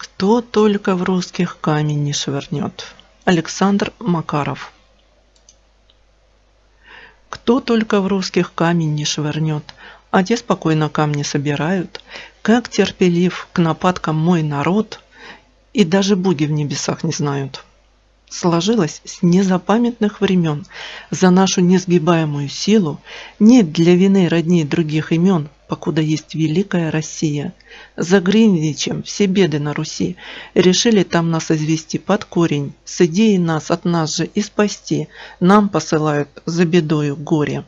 Кто только в русских камень не швырнет. Александр Макаров. Кто только в русских камень не швырнет, а те спокойно камни собирают. Как терпелив к нападкам мой народ, и даже боги в небесах не знают сложилось с незапамятных времен. За нашу несгибаемую силу нет для вины родней других имен, покуда есть великая Россия. За Гринвичем все беды на Руси решили там нас извести под корень, с идеей нас от нас же и спасти, нам посылают за бедою горе.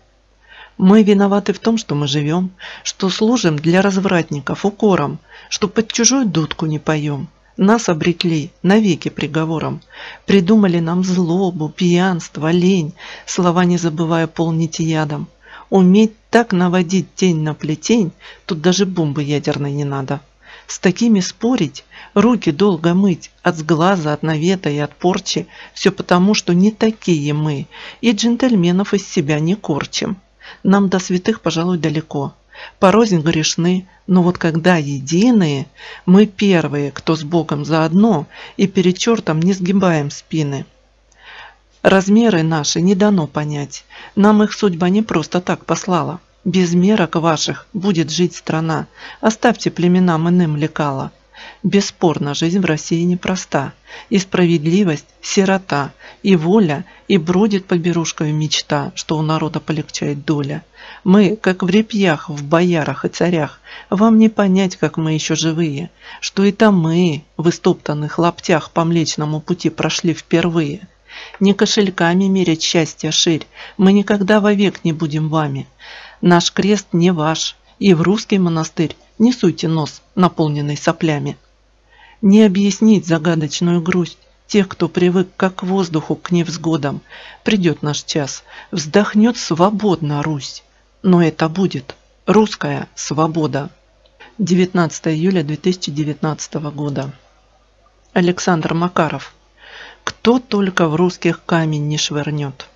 Мы виноваты в том, что мы живем, что служим для развратников укором, что под чужую дудку не поем, нас обрекли навеки приговором. Придумали нам злобу, пьянство, лень, слова не забывая полнить ядом. Уметь так наводить тень на плетень, тут даже бомбы ядерной не надо. С такими спорить, руки долго мыть, от сглаза, от навета и от порчи, все потому, что не такие мы, и джентльменов из себя не корчим. Нам до святых, пожалуй, далеко порознь грешны, но вот когда единые, мы первые, кто с Богом заодно, и перед чертом не сгибаем спины. Размеры наши не дано понять, нам их судьба не просто так послала. Без мерок ваших будет жить страна, оставьте племенам иным лекала. Бесспорно, жизнь в России непроста, и справедливость – сирота, и воля, и бродит под берушкой мечта, что у народа полегчает доля. Мы, как в репьях, в боярах и царях, вам не понять, как мы еще живые, что это мы в истоптанных лаптях по Млечному пути прошли впервые. Не кошельками мерять счастье ширь, мы никогда вовек не будем вами. Наш крест не ваш, и в русский монастырь не суйте нос, наполненный соплями не объяснить загадочную грусть тех, кто привык как воздуху к невзгодам. Придет наш час, вздохнет свободно Русь. Но это будет русская свобода. 19 июля 2019 года. Александр Макаров. Кто только в русских камень не швырнет.